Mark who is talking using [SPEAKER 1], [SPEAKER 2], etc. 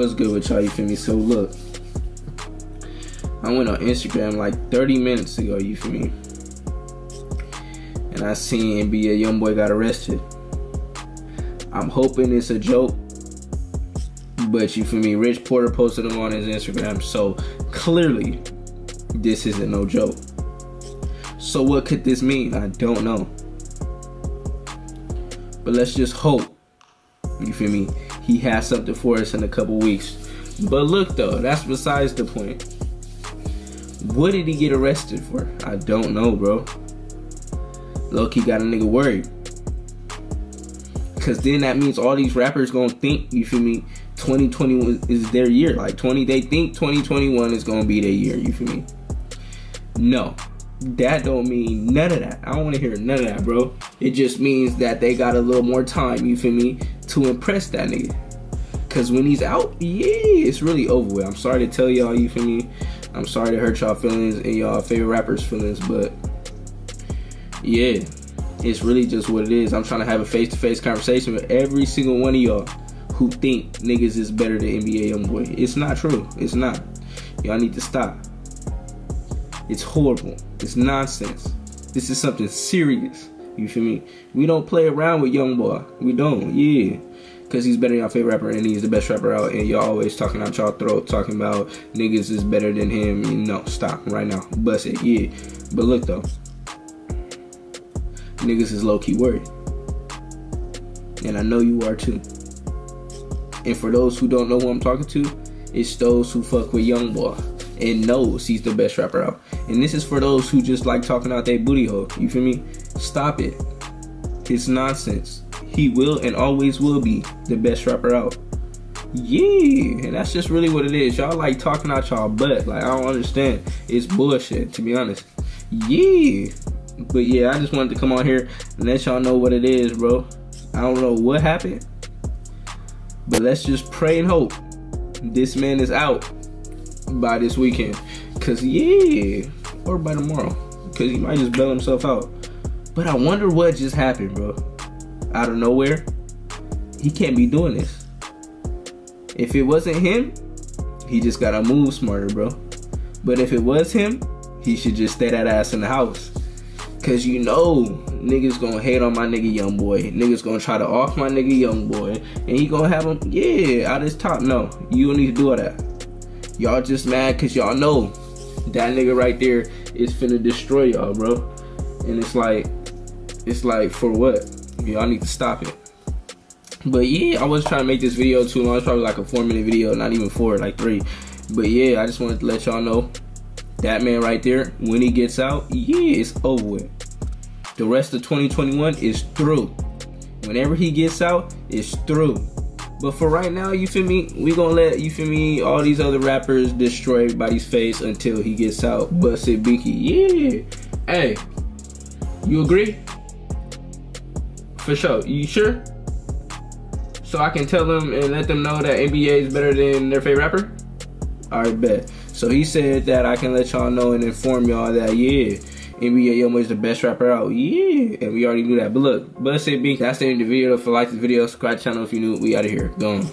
[SPEAKER 1] What's good with y'all? You feel me? So look, I went on Instagram like 30 minutes ago. You feel me? And I seen NBA YoungBoy got arrested. I'm hoping it's a joke, but you feel me? Rich Porter posted him on his Instagram, so clearly this isn't no joke. So what could this mean? I don't know. But let's just hope. You feel me? He has something for us in a couple weeks. But look though, that's besides the point. What did he get arrested for? I don't know, bro. Loki got a nigga worried. Cause then that means all these rappers gonna think, you feel me, 2021 is their year. Like 20, they think 2021 is gonna be their year, you feel me? No. That don't mean none of that. I don't wanna hear none of that, bro. It just means that they got a little more time, you feel me, to impress that nigga. Cause when he's out, yeah, it's really over with. I'm sorry to tell y'all, you feel me? I'm sorry to hurt y'all feelings and y'all favorite rappers' feelings, but yeah, it's really just what it is. I'm trying to have a face-to-face conversation with every single one of y'all who think niggas is better than NBA YoungBoy. It's not true. It's not. Y'all need to stop. It's horrible. It's nonsense. This is something serious. You feel me? We don't play around with YoungBoy. We don't. Yeah. Cause he's better than your favorite rapper and he's the best rapper out and y'all always talking out y'all throat talking about niggas is better than him. No, stop right now. Bust it, yeah. But look though, niggas is low key worried. And I know you are too. And for those who don't know who I'm talking to, it's those who fuck with YoungBoy and knows he's the best rapper out. And this is for those who just like talking out their booty hole. You feel me? Stop it. It's nonsense. He will and always will be the best rapper out. Yeah, and that's just really what it is. Y'all like talking out y'all butt. Like I don't understand. It's bullshit, to be honest. Yeah. But yeah, I just wanted to come on here and let y'all know what it is, bro. I don't know what happened. But let's just pray and hope this man is out by this weekend. Cause yeah, or by tomorrow. Cause he might just bail himself out. But I wonder what just happened, bro. Out of nowhere. He can't be doing this. If it wasn't him, he just gotta move smarter, bro. But if it was him, he should just stay that ass in the house. Cause you know niggas gonna hate on my nigga YoungBoy. Niggas gonna try to off my nigga YoungBoy. And he gonna have him, yeah, out his top. No, you don't need to do all that. Y'all just mad cause y'all know that nigga right there is finna destroy y'all, bro. And it's like, it's like for what? Y'all need to stop it. But yeah, I was trying to make this video too long. It's probably like a four minute video, not even four, like three. But yeah, I just wanted to let y'all know that man right there, when he gets out, yeah, it's over with. The rest of 2021 is through. Whenever he gets out, it's through. But for right now, you feel me? We gonna let you feel me all these other rappers destroy everybody's face until he gets out. Busted Beaky, yeah. Hey, you agree? For sure. You sure? So I can tell them and let them know that NBA is better than their favorite rapper? Alright, bet. So he said that I can let y'all know and inform y'all that yeah, NBA Yomo is the best rapper out. Yeah, and we already knew that. But look, but say Bink, that's the end of the video. If you like this video, subscribe channel if you're new. We out of here. Gone.